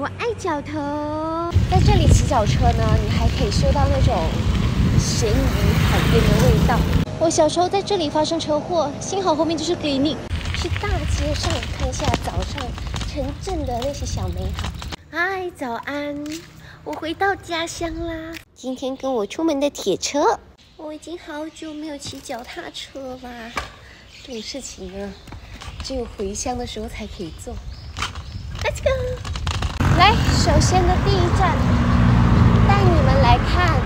我爱脚头，在这里骑脚车呢，你还可以嗅到那种咸鱼海边的味道。我小时候在这里发生车祸，幸好后面就是给你去大街上看一下早上城镇的那些小美好。嗨，早安，我回到家乡啦。今天跟我出门的铁车，我已经好久没有骑脚踏车啦。这种事情呢，只有回乡的时候才可以做。Let's go。来，首先的第一站，带你们来看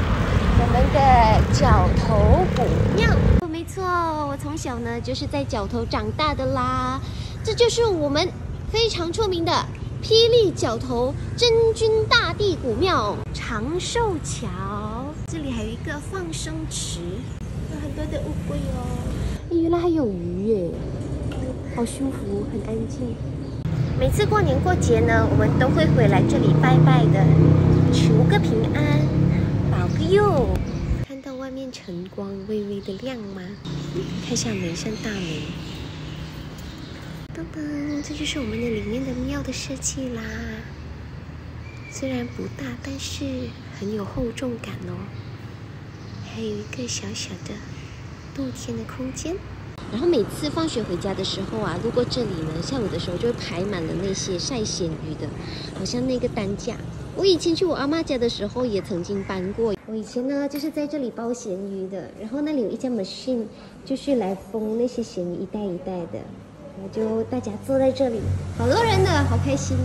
我们的角头古庙。没错，我从小呢就是在角头长大的啦。这就是我们非常出名的霹雳角头真君大帝古庙长寿桥。这里还有一个放生池，有很多的乌龟哦。原来还有鱼耶，好舒服，很安静。每次过年过节呢，我们都会回来这里拜拜的，求个平安，保个佑。看到外面晨光微微的亮吗？看一下门像大门。噔噔，这就是我们的里面的庙的设计啦。虽然不大，但是很有厚重感哦。还有一个小小的露天的空间。然后每次放学回家的时候啊，路过这里呢，下午的时候就会排满了那些晒咸鱼的，好像那个担架。我以前去我阿妈家的时候也曾经搬过。我以前呢就是在这里包咸鱼的，然后那里有一家 machine，就是来封那些咸鱼一袋一袋的。然后就大家坐在这里，好多人的好开心。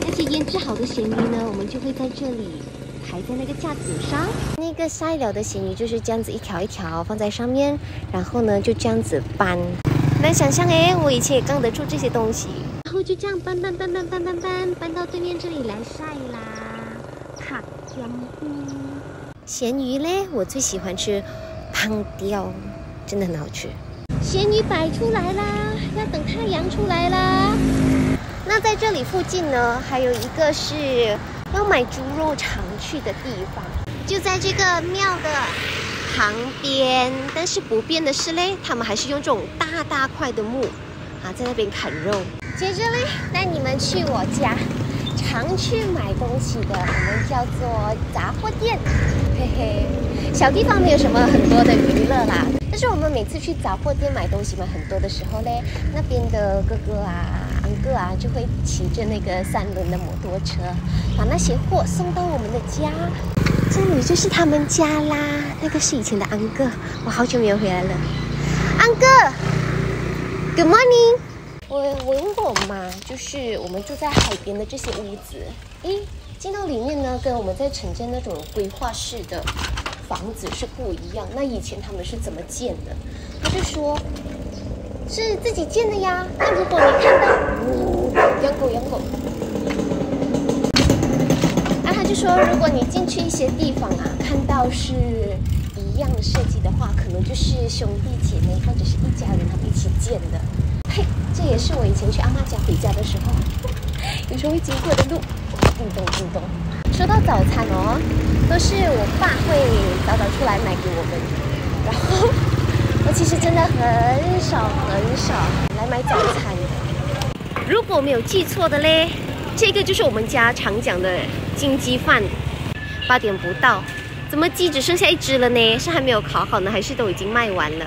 那些腌制好的咸鱼呢，我们就会在这里。排在那个架子上，那个晒了的咸鱼就是这样子一条一条放在上面，然后呢就这样子搬。能想象哎，我以前也扛得住这些东西，然后就这样搬搬搬搬搬搬搬搬到对面这里来晒啦。卡江菇，咸鱼嘞，我最喜欢吃胖雕，真的很好吃。咸鱼摆出来啦，要等太阳出来啦。那在这里附近呢，还有一个是。要买猪肉常去的地方，就在这个庙的旁边。但是不变的是嘞，他们还是用这种大大块的木啊，在那边砍肉。接着嘞，带你们去我家常去买东西的，我们叫做杂货店。嘿嘿，小地方没有什么很多的娱乐啦。但是我们每次去杂货店买东西买很多的时候嘞，那边的哥哥啊。安哥啊，就会骑着那个三轮的摩托车，把那些货送到我们的家。这里就是他们家啦。那个是以前的安哥，我好久没有回来了。安哥，Good morning。我我问过我妈，就是我们住在海边的这些屋子，诶，进到里面呢，跟我们在城镇那种规划式的房子是不一样。那以前他们是怎么建的？他就说。是自己建的呀。那如果你看到，养狗养狗，那他就说，如果你进去一些地方啊，看到是一样的设计的话，可能就是兄弟姐妹或者是一家人他们一起建的。嘿，这也是我以前去阿妈家回家的时候，有时候会经过的路。叮咚叮咚。说到早餐哦，都是我爸会早早出来买给我们，然后。我其实真的很少很少来买早餐。如果没有记错的嘞，这个就是我们家常讲的金鸡饭。八点不到，怎么鸡只剩下一只了呢？是还没有烤好呢，还是都已经卖完了？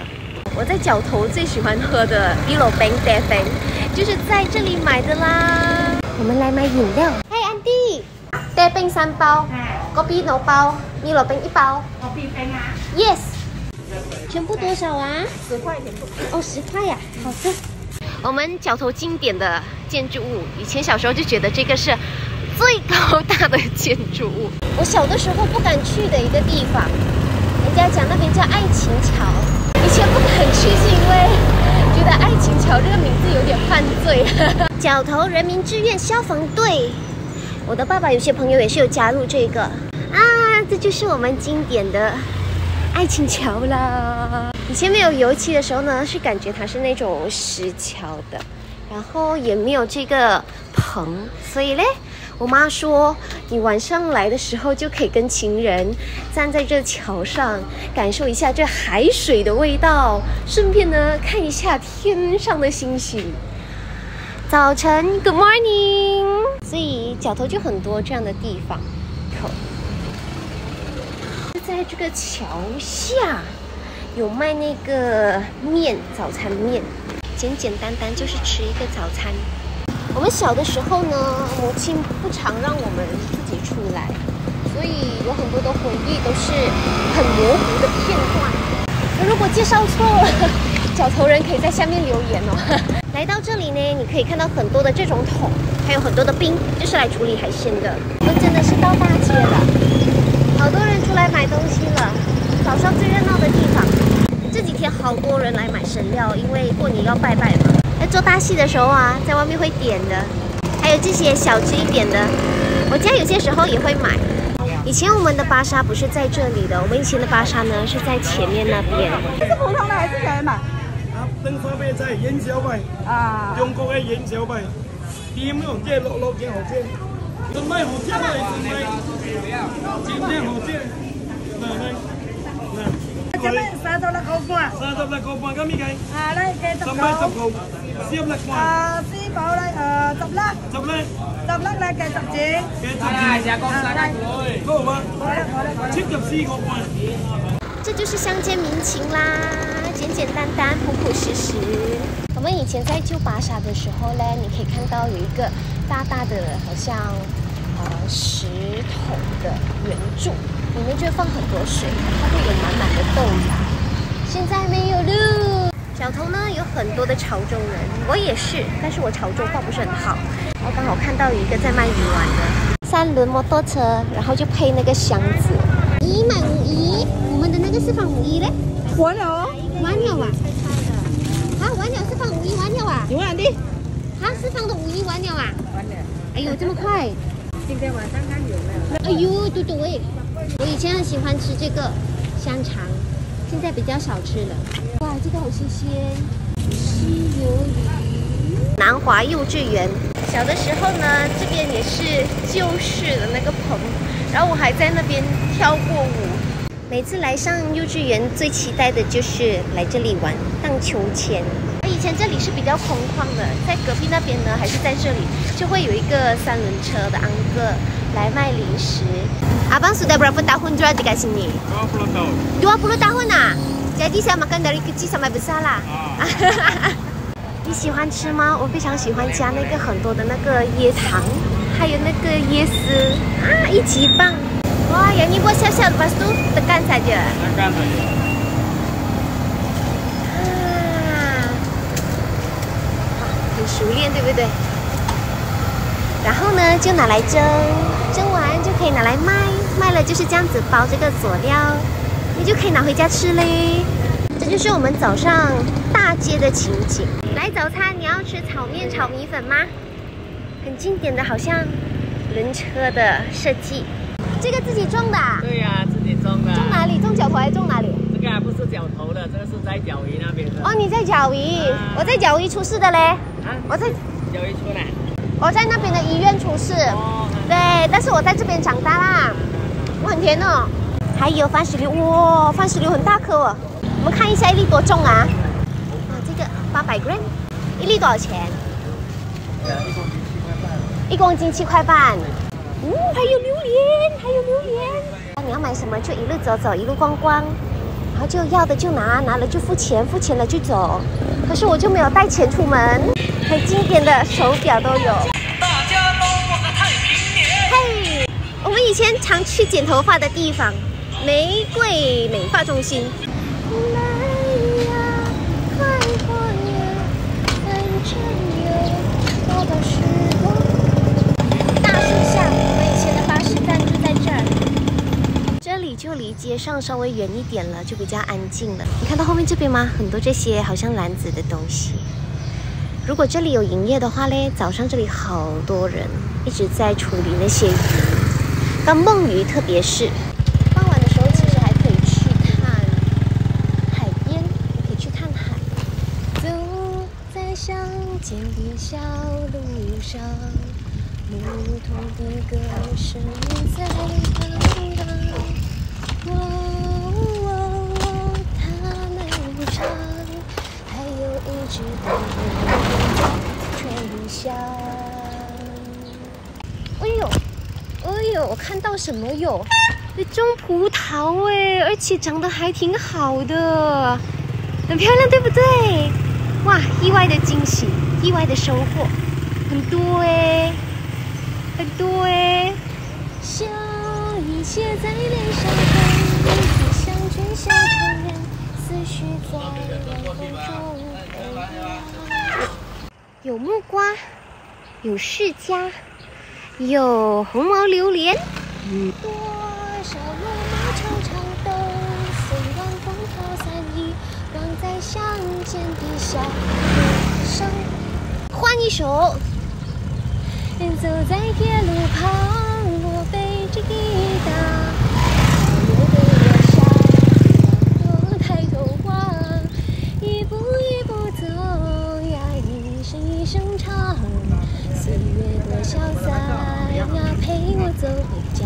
我在角头最喜欢喝的一楼冰咖啡，就是在这里买的啦。我们来买饮料。嘿，安迪，咖冰三包，咖啡两包，一楼冰一包。咖啡冰啊？Yes。全部多少啊？十块钱哦，十块呀。好的。我们角头经典的建筑物，以前小时候就觉得这个是最高大的建筑物。我小的时候不敢去的一个地方，人家讲那边叫爱情桥。以前不敢去是因为觉得爱情桥这个名字有点犯罪。角头人民志愿消防队，我的爸爸有些朋友也是有加入这个啊。这就是我们经典的。爱情桥啦！以前没有油漆的时候呢，是感觉它是那种石桥的，然后也没有这个棚，所以嘞，我妈说你晚上来的时候就可以跟情人站在这桥上，感受一下这海水的味道，顺便呢看一下天上的星星。早晨，Good morning。所以角头就很多这样的地方。在这个桥下有卖那个面，早餐面，简简单单就是吃一个早餐。我们小的时候呢，母亲不常让我们自己出来，所以有很多的回忆都是很模糊的片段。如果介绍错了，脚头人可以在下面留言哦。来到这里呢，你可以看到很多的这种桶，还有很多的冰，就是来处理海鲜的。我真的是到大街了，好多人出来买东西了。早上最热闹的地方，这几天好多人来买神料，因为过年要拜拜嘛。在做大戏的时候啊，在外面会点的，还有这些小吃一点的，我家有些时候也会买。以前我们的巴莎不是在这里的，我们以前的巴莎呢是在前面那边。这是普通的还是小嘛？啊，灯花杯在元宵牌啊，中国的元宵牌，点用这落落嘅好煎，真卖好煎嚟，真卖，三十半，三十半？啊，咧嘅十十蚊十九，個，十六個，啊，師傅咧，誒，十粒，十咧，十粒咧嘅十隻，幾十字？嗰個話好啦好啦好啦，七十四個半。这就是乡间民情啦，简简单单，朴朴实实。我们以前在旧巴沙的时候呢，你可以看到有一个大大的，好像呃石桶的圆柱，里面就会放很多水，它会有满满的豆芽。现在没有了。小头呢有很多的潮州人，我也是，但是我潮州话不是很好。然后刚好看到有一个在卖鱼丸的，三轮摩托车，然后就配那个箱子。一买五一，我们的那个是放五一嘞，完了哦，完了啊！啊，完了是放五一完了啊！你问的，啊，是放的五一完了啊！完了，哎呦，这么快！今天晚上看有没有？哎呦，对对，我以前很喜欢吃这个香肠，现在比较少吃了。哇，这个好新鲜，西游鱼。南华幼稚园，小的时候呢，这边也是旧式的那个棚，然后我还在那边跳过舞。每次来上幼稚园，最期待的就是来这里玩荡秋千。以前这里是比较空旷的，在隔壁那边呢，还是在这里，就会有一个三轮车的安哥来卖零食。Abang sudah berapa tahun jual dekat sini? 20 tahun. 20 tahun ah. Jadi saya makan dari kecil sampai besar lah. 你喜欢吃吗？我非常喜欢加那个很多的那个椰糖，还有那个椰丝啊，一起放。哇，yang ni buat siap-siap lepas tu tekan saja. Makan saja. 啊，很熟练，对不对？然后呢，就拿来蒸，蒸完就可以拿来卖，卖了就是这样子包这个佐料，你就可以拿回家吃嘞。这就是我们早上大街的情景。来早餐，你要吃炒面、炒米粉吗？很经典的，好像轮车的设计。这个自己种的、啊？对呀、自己种的。种哪里？种脚头还是种哪里？是脚头的，这个是在脚鱼那边的。哦，你在角鱼，啊我在角鱼出事的嘞。啊，我在脚鱼出来。我在那边的医院出事。哦，对，但是我在这边长大啦，我很甜哦。还有番石榴，哇，番石榴很大颗哦。我们看一下一粒多重啊？啊，这个八百 gram，一粒多少钱？一公斤七块半。一公斤七块半哦，还有榴莲，还有榴莲。你要买什么就一路走走，一路逛逛，然后就要的就拿，拿了就付钱，付钱了就走。可是我就没有带钱出门，很经典的手表都有。大家都过个太平年嘿，我们以前常去剪头发的地方，玫瑰美发中心。来呀，快活呀，反正有大把时光。大树下，我们以前的巴士站就在这儿。这里街上稍微远一点了，就比较安静了。你看到后面这边吗？很多这些好像篮子的东西。如果这里有营业的话嘞，早上这里好多人一直在处理那些鱼，那梦鱼，特别是傍晚的时候，其实还可以去看海边，也可以去看海。走在乡间的小路上，牧童的歌声在荡荡。喔喔喔，它们唱，还有一只大鸟在吹响。哎呦，有，我看到什么有？种葡萄哎，而且长得还挺好的，很漂亮，对不对？哇，意外的惊喜，意外的收获，很多哎，很多哎。笑意写在脸上，思想全像成人，思绪在眼中有木瓜，有释迦，有红毛榴莲。多少路马长长都随晚风飘散，遗忘在乡间的小路上。换一首。走在铁路旁，我背着吉他，走回家。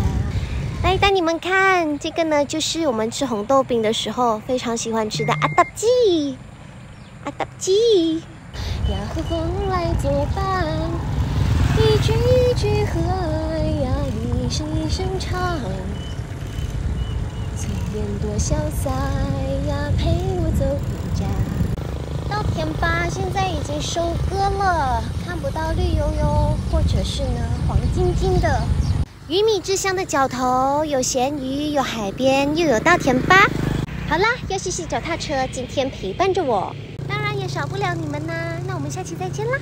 来带你们看，这个呢，就是我们吃红豆饼的时候非常喜欢吃的阿达鸡，阿达鸡，呀和风来作伴，一句一句和呀，一声一声唱，岁月多潇洒呀，陪我走回家。稻田吧，现在已经收割了，看不到绿油油，或者是呢黄晶晶的。鱼米之乡的角头有咸鱼，有海边，又有稻田吧。好啦，要谢谢脚踏车今天陪伴着我，当然也少不了你们啦。那我们下期再见啦。